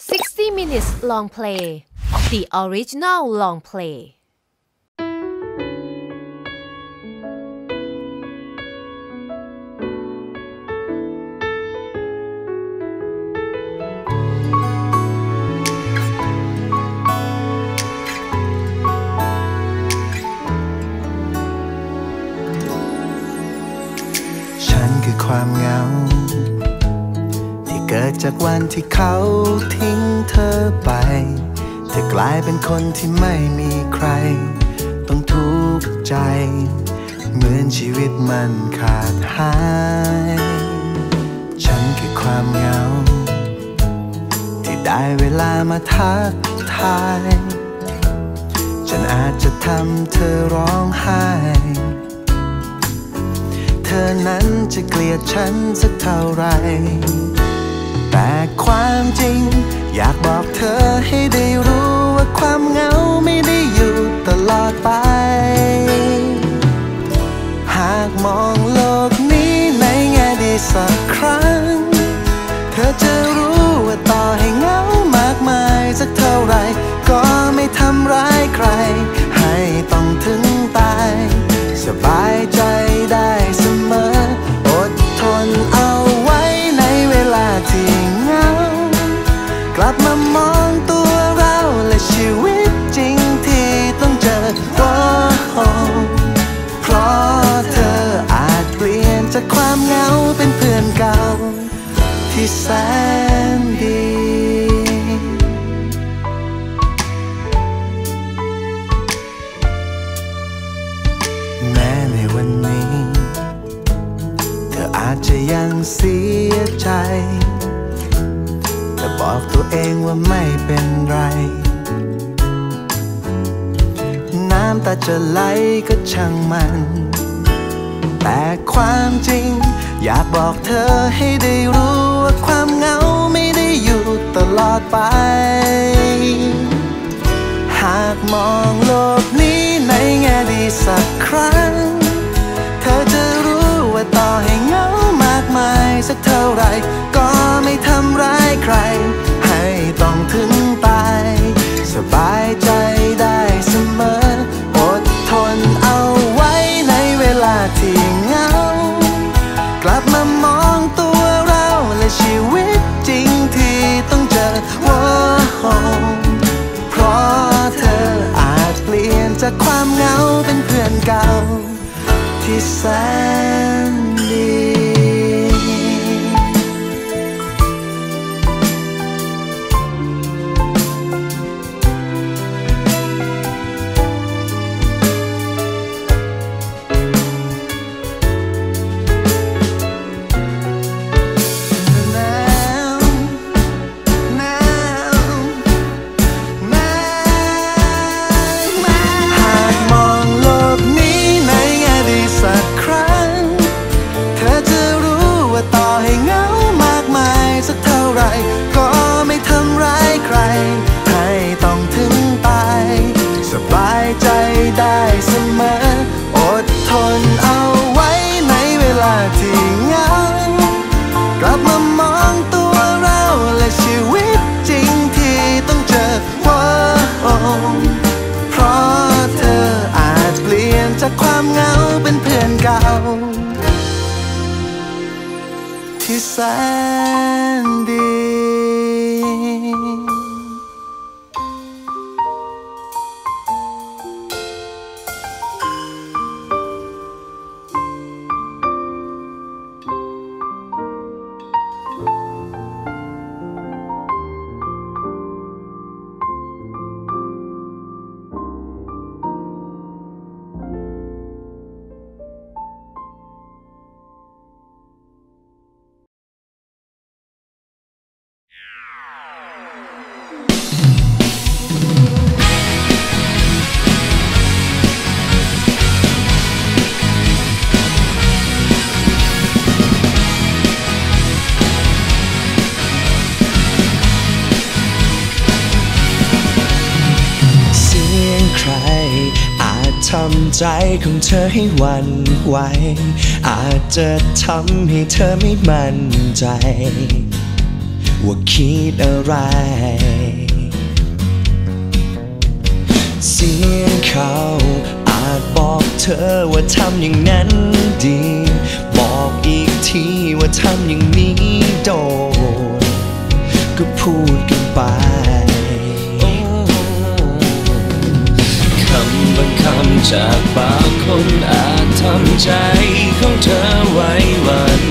60 minutes long play. The original long play วันที่เขาทิ้งเธอไปเธอกลายเป็นคนที่ไม่มีใคร ต้องทุกข์ใจ เหมือนชีวิตมันขาดหาย ฉันคือความเหงา ที่ได้เวลามาทักทาย ฉันอาจจะทำเธอร้องไห้เธอนั้นจะเกลียดฉันสักเท่าไหร่ ความจริง อยากบอกเธอให้ได้รู้ว่าความเหงาไม่ได้อยู่ตลอดไป หากมองโลกนี้ในแง่ดีสักครั้ง เธอจะรู้ว่าต่อให้เหงามากมายสักเท่าไหร เองว่าไม่เป็นไร น้ำตาจะไหลก็ช่างมัน แต่ความจริง อยากบอกเธอให้ได้รู้ว่าความเหงาไม่ได้อยู่ตลอดไป หากมองโลกนี้ในแง่ดีสักครั้ง เธอจะรู้ว่าต่อให้เหงามากมายสักเท่าไหรก็ไม่ทำร้ายใคร องถึงตาย สบายใจได้เสมอ เหงาเป็นเพื่อนเก่า ที่แสนดี ใจของเธอให้วันไหว อาจจะทำให้เธอไม่มั่นใจ ว่าคิดอะไร เสียงเขาอาจบอกเธอว่าทำอย่างนั้นดี บอกอีกทีว่าทำอย่างนี้โดนก็พูดกันไปำบางคำจากปากคนอาจทำใจของเธอไว้วัน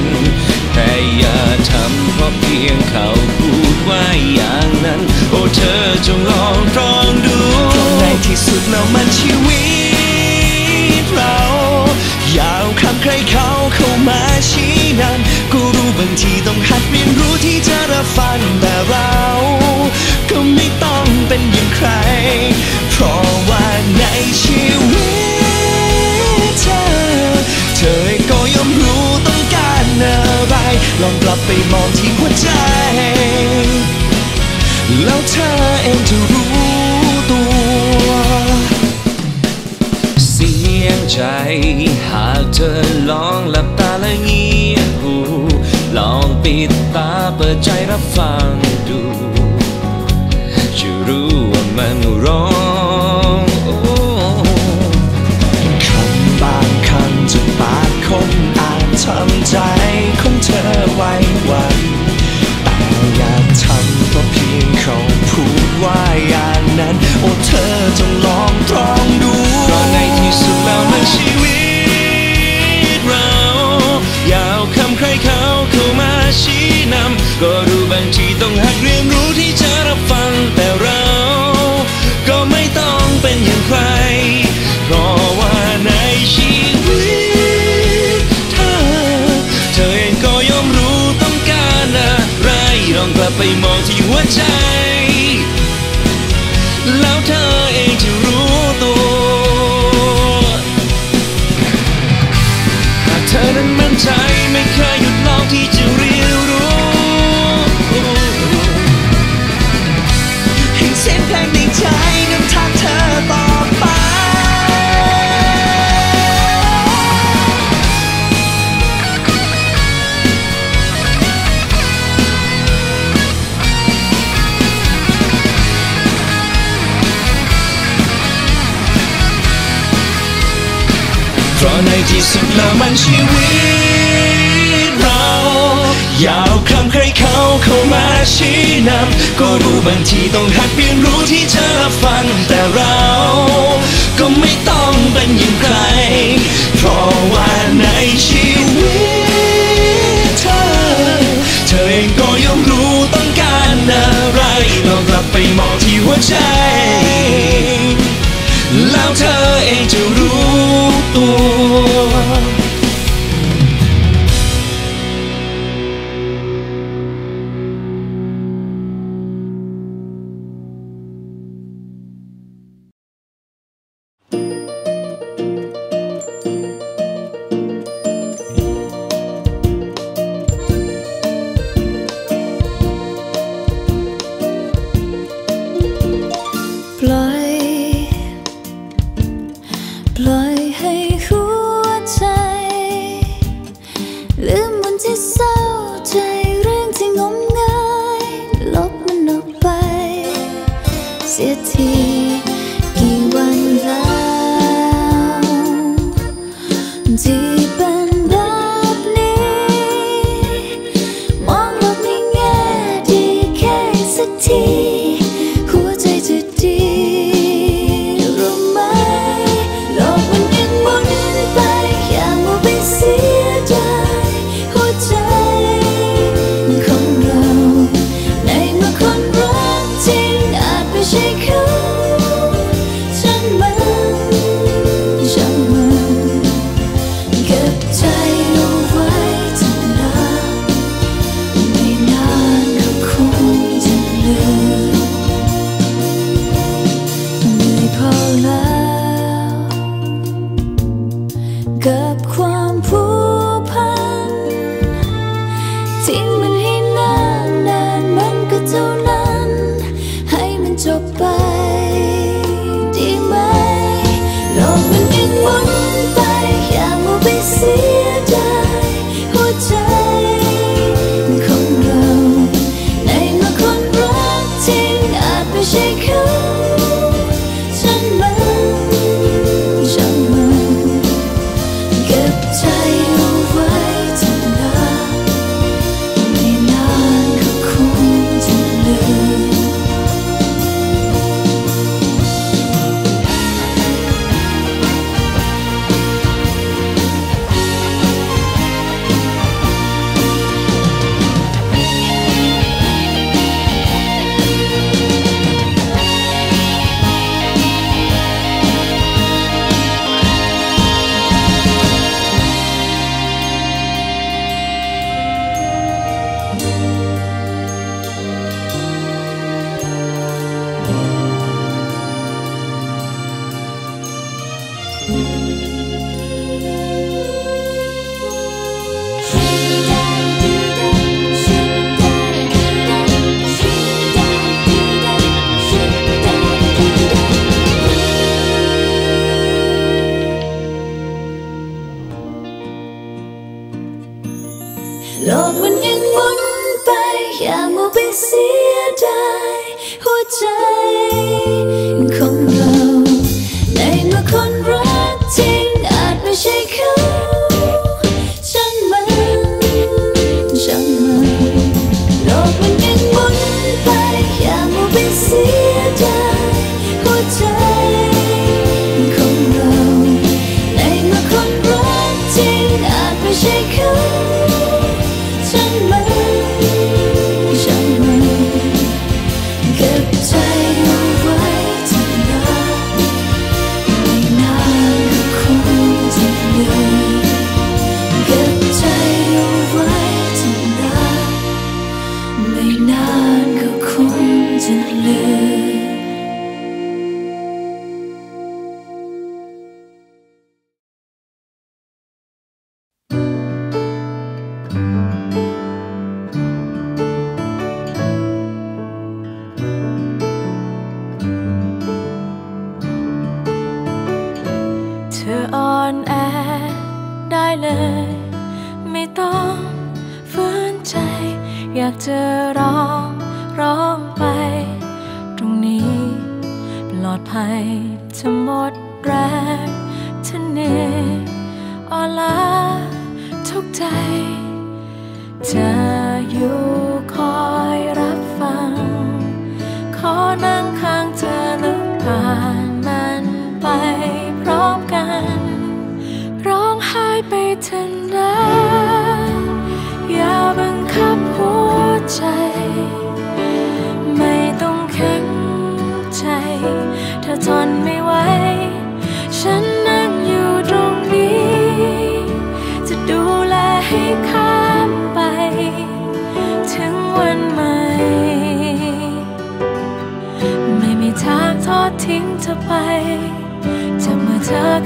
แต่อย่าทำเพราะเพียงเขาพูดว่าอย่างนั้น โอ้เธอจงลองตรองดูในที่สุดแล้วมันชีวิตเรา ยาวคำใครเขาเข้ามาชี้ นำก็รู้บางทีต้องหัดเรียนรู้ที่จะรับฟังแต่เราก็ไม่ต้องเป็นอย่างใคร เพราะว่าในชีวิตเธอ เธอก็ย่อมรู้ต้องการอะไร ลองกลับไปมองที่หัวใจ แล้วเธอเองจะรู้ตัวเสียงใจ หากเธอลองหลับ ปิดตาเปิดใจรับฟังดูจะรู้ว่ามันร้องอคำบางคำจากปากคนอาจทำใจของเธอไว้วันแต่อย่าทำเพราะเพียงเขาพูดว่าอย่างนั้นโอ้เธอ ลองกลั ชี้นำก็รู้บางทีต้องหัดเรียนรู้ที่จะรับฟัง แต่เราก็ไม่ต้องเป็นอย่างใคร เพราะว่าในชีวิตเธอ เธอเองก็ย่อมรู้ต้องการอะไรลองกลับไปมองที่หัวใจ แล้วเธอเองจะรู้ตัว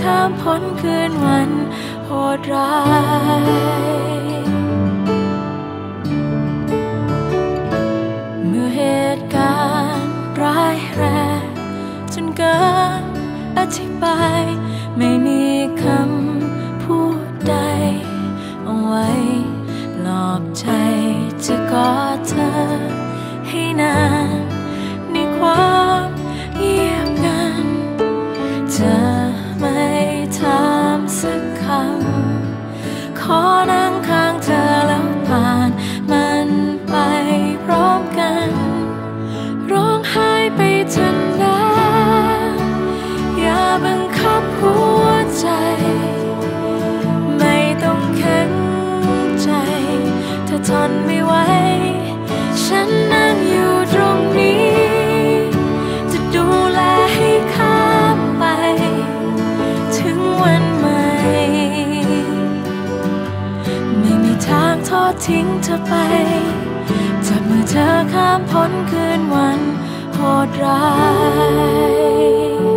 ข้ามพ้นคืนวันโหดร้าย ทิ้งเธอไป จับมือเธอข้ามพ้นคืนวันโหดร้าย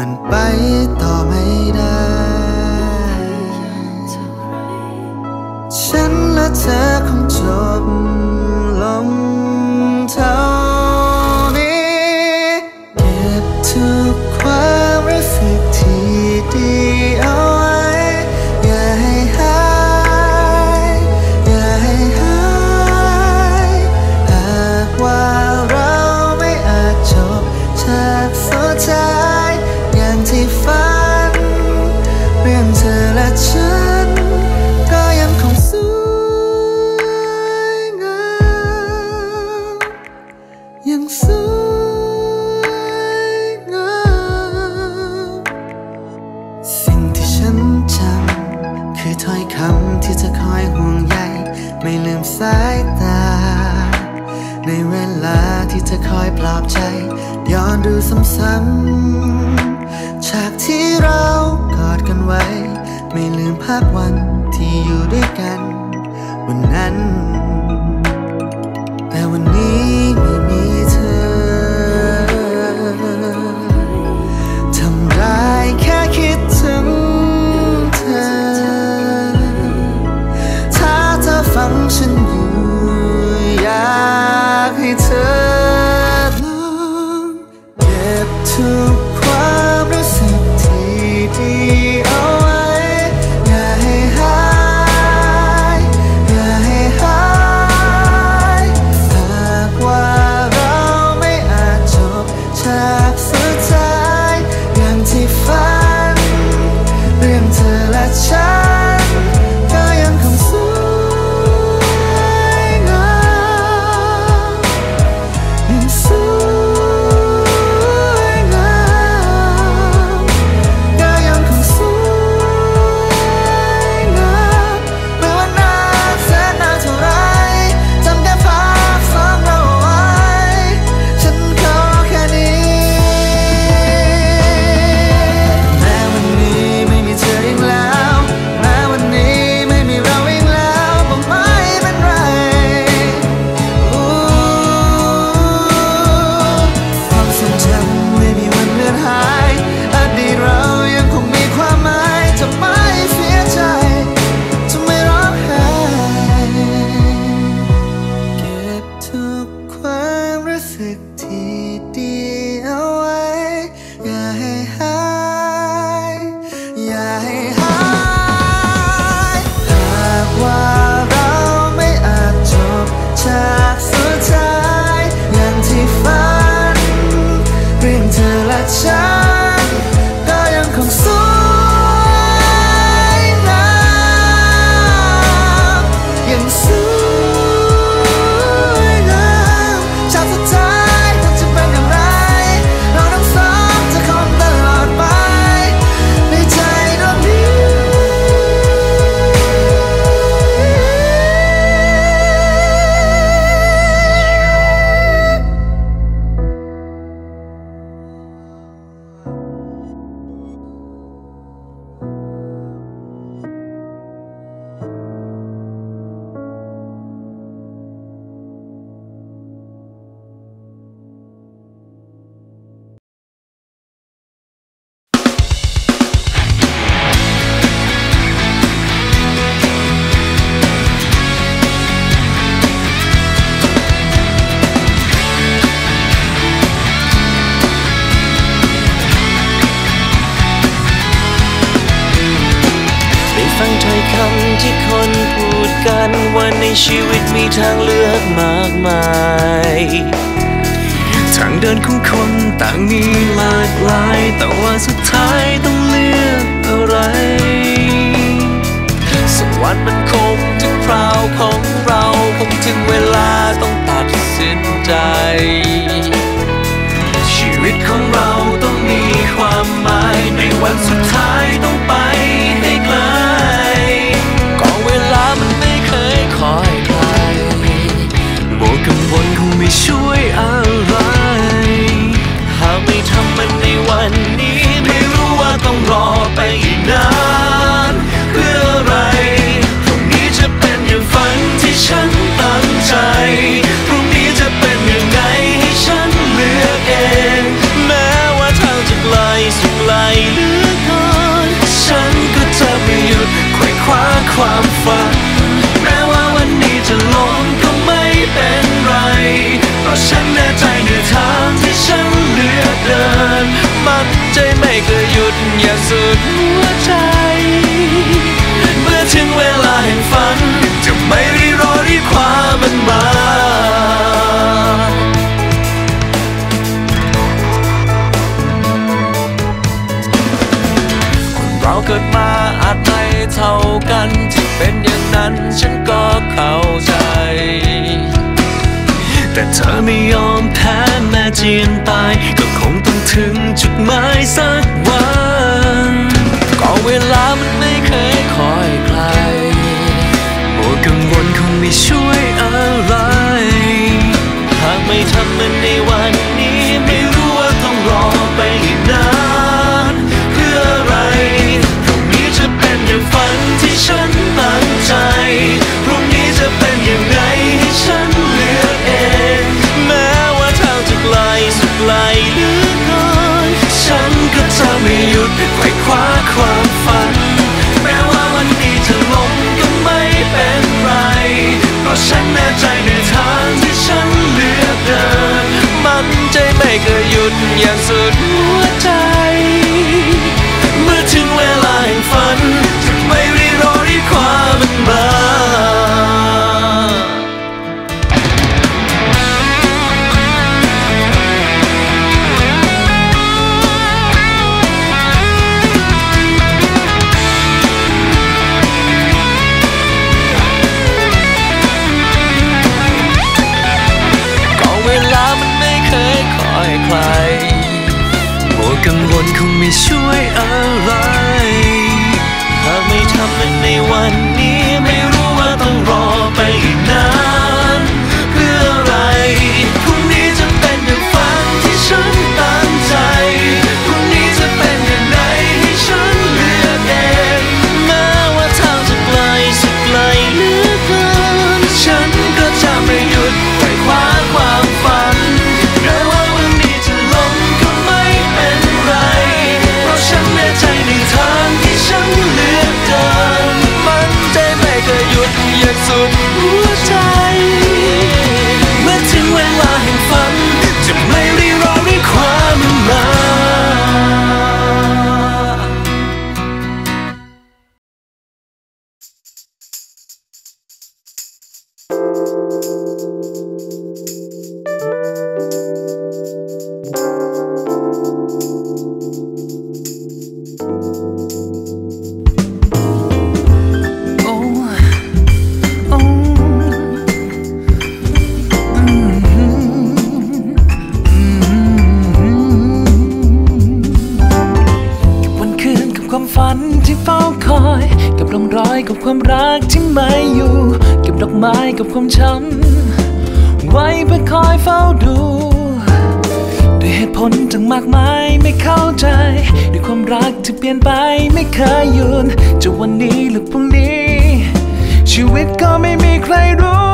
มันไปต่อไม่ ในชีวิตมีทางเลือกมากมาย ทางเดินของคนต่างมีหลากหลาย แต่ว่าสุดท้ายต้องเลือกอะไร สวรรค์มันคงถึงคราวของเราคงถึงเวลาต้องตัดสินใจ ชีวิตของเราต้องมีความหมายในวันสุดท้ายต้อง ไปอีกนานเพื่ออะไรพรุ่งนี้จะเป็นอย่างฝันที่ฉันตั้งใจพรุ่งนี้จะเป็นอย่างไงให้ฉันเลือกเอง แม้ว่าทางจะไกลสุดไกลเหลือเกินฉันก็จะไม่หยุดควยคว้าความฝัน จียนตาย ก็คงต้องถึงจุดหมายสัก ฉันแน่ใจในทางที่ฉันเลือกเดิน มันใจไม่เคยหยุดอย่างสุด ความช้ำไว้เพื่อคอยเฝ้าดู ด้วยเหตุผลทั้งมากมายไม่เข้าใจ ด้วยความรักที่เปลี่ยนไปไม่เคยหยุดจะวันนี้หรือพรุ่งนี้ ชีวิตก็ไม่มีใครรู้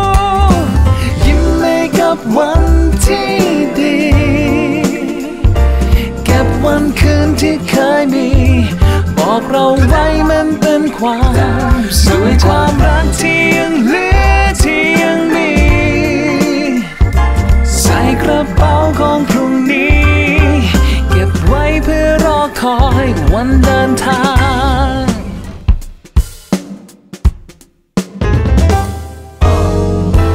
ยิ้มให้กับวันที่ดี เก็บวันคืนที่เคยมีบอกเราไว้มันเป็นความสุขความรักที่ อคอยวันเดินทาง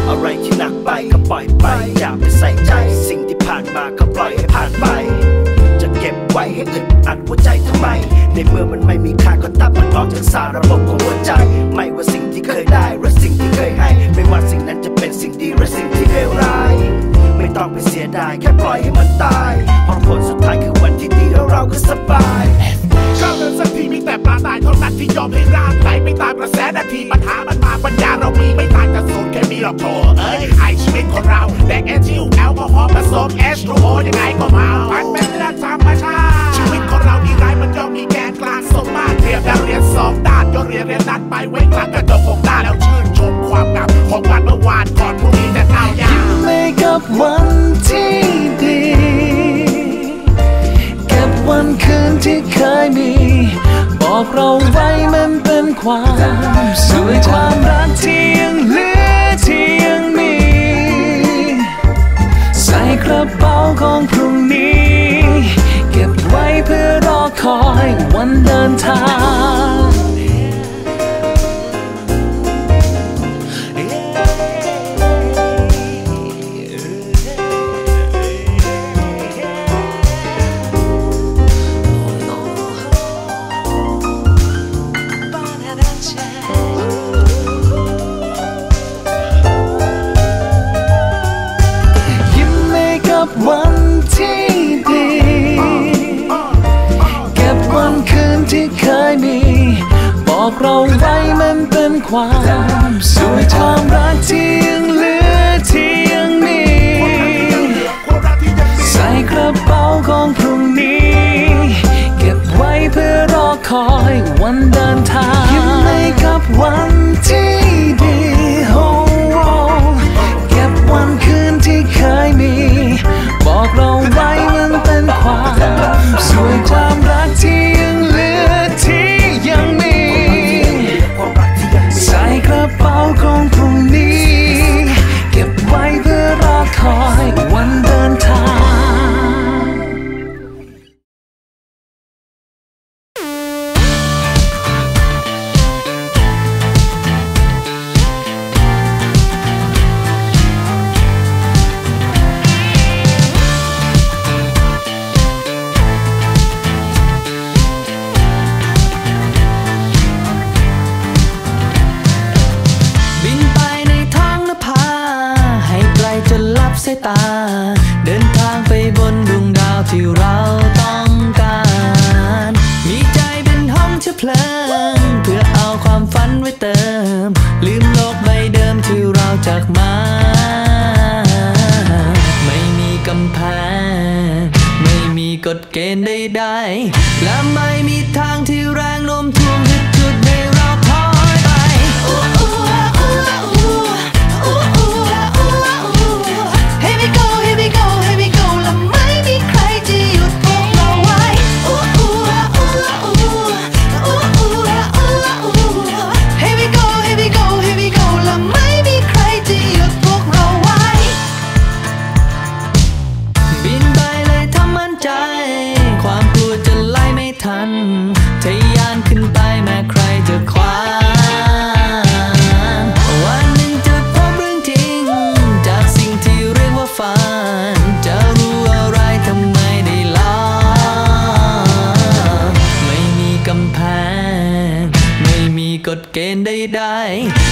อะไรที่หนักไปก็ปล่อยไป อย่าไปใส่ใจ สิ่งที่ผ่านมาก็ปล่อยให้ผ่านไป จะเก็บไว้ให้อึดอัดหัวใจทำไม ในเมื่อมันไม่มีค่าก็ตัดมันออกจากสารระบบของหัวใจ ไม่ว่าสิ่งที่เคยได้หรือสิ่งที่เคยให้ ไม่ว่าสิ่งนั้นจะเป็นสิ่งดีหรือสิ่งที่เลวร้าย ไม่ต้องไปเสียดายแค่ปล่อยให้มันตายเพราะผลสุดท้ายคือ แล้วเราก็สบายเข้าเดินสักทีมีแต่ปลาตายเท่านั้นที่ยอมให้ร่างไหลไปตามกระแสนาทีปัญหามันมาปัญญาเรามีไม่ตายแต่สูญแค่มีหรอกโถเอ้ยไอชีวิตของเราแดกแอทิวแอลกอฮอล์ผสม H2O ยังไงก็เมามันเป็นเรื่องธรรมชาติชีวิตของเราดีร้ายมันย่อมมีแกนกลางสมมาตรเทียบดาวเรียนสองด้านยกเรียนเรียนนัดไปไว้กลางกระจกของด้านแล้วชื่นชมความงามของวันเมื่อวานก่อนพรุ่งนี้จะเท่ายาวไม่กับวันที่ดีเก็บ วันคืนที่เคยมี บอกเราไว้มันเป็นความสวยความรักที่ยังเหลือที่ยังมี ใส่กระเป๋าของพรุ่งนี้ เก็บไว้เพื่อรอคอยวันเดินทาง die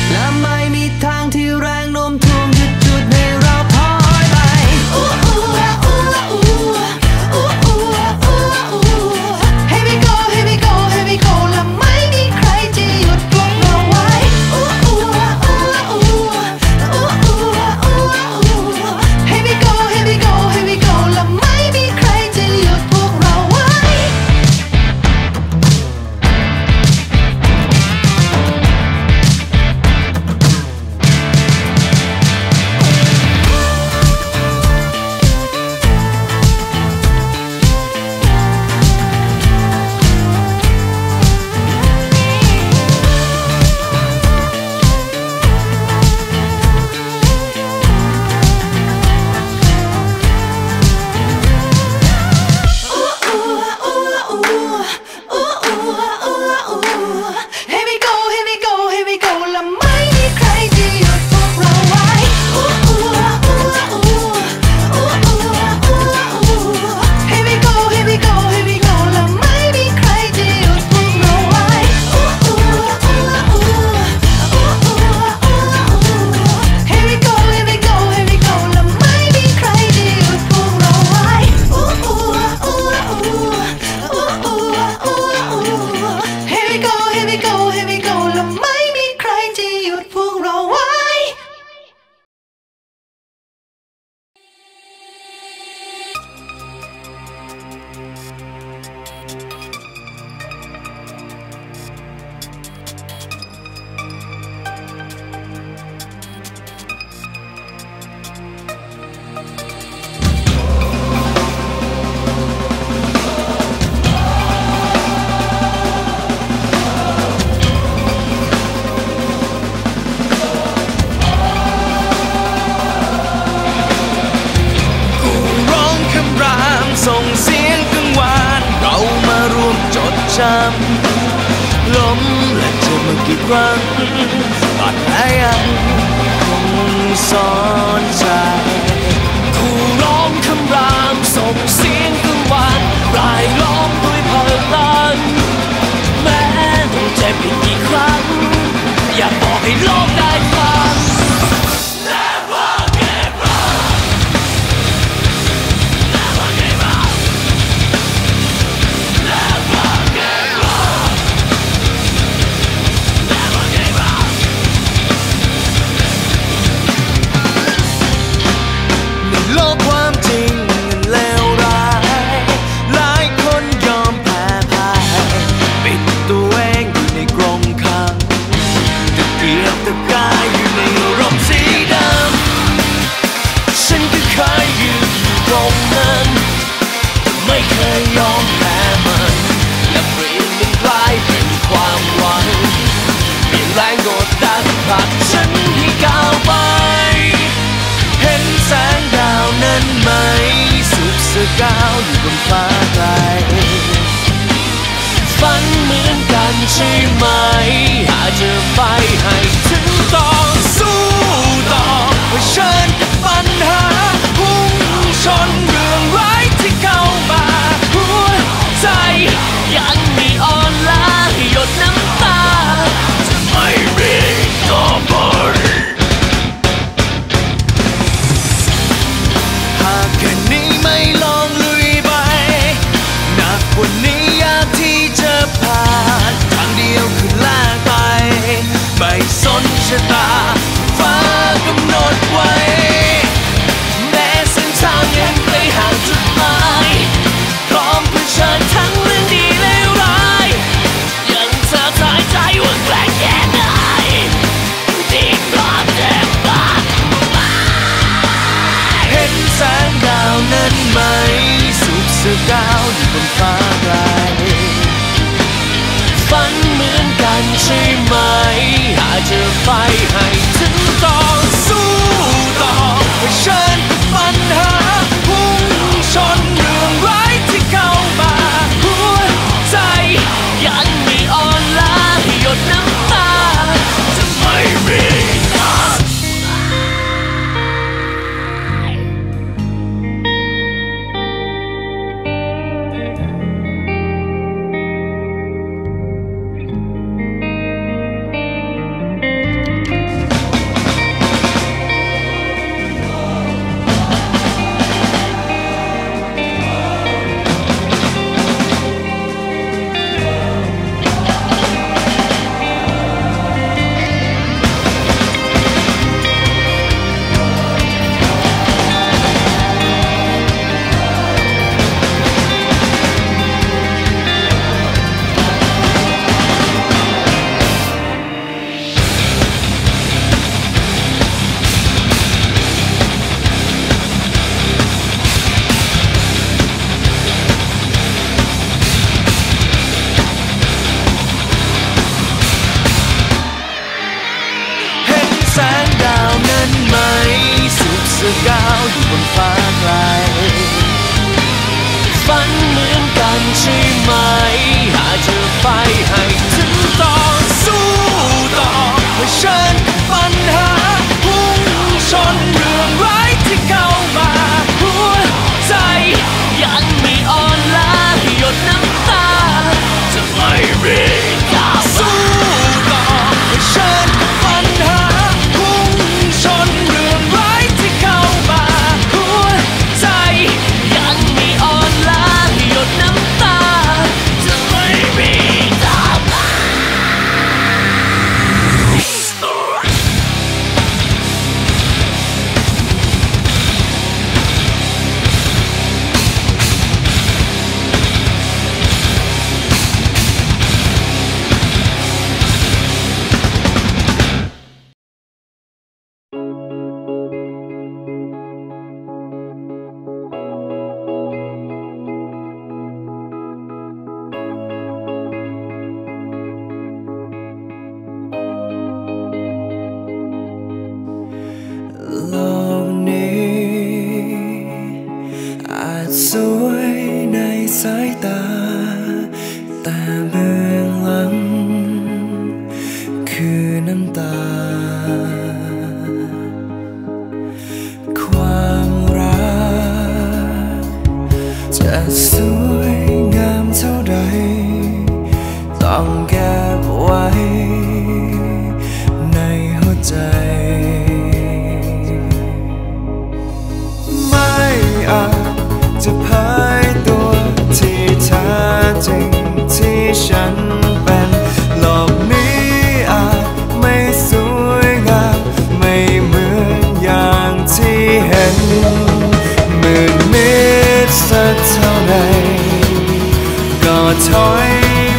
ถอย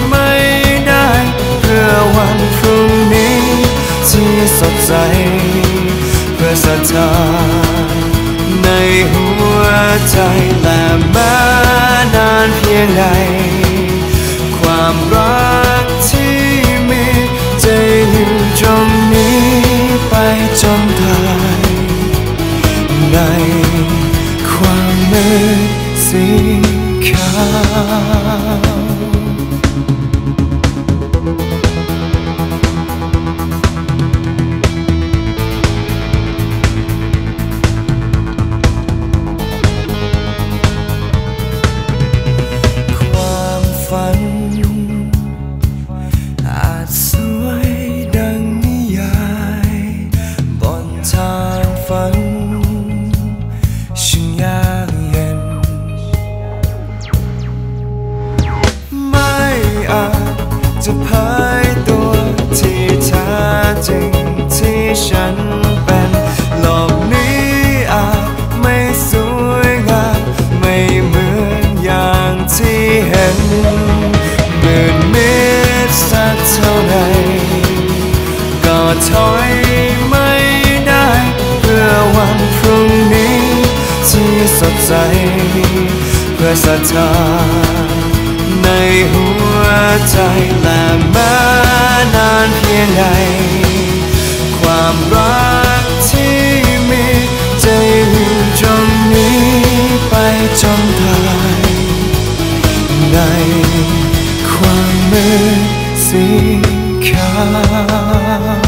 ไม่ได้ เพื่อวันพรุ่งนี้ที่สดใส เพื่อสัจจาในหัวใจและแม้นานเพียงใด ความรักที่มีจะอยู่ตรงนี้ไปจนตายในความมืดสีขาว ถอยไม่ได้ เพื่อวันพรุ่งนี้ที่สดใส เพื่อศรัทธาในหัวใจและแม้นานเพียงใด ความรักที่มีจะอยู่ตรงนี้ไปจนตายในความมืดสีขาว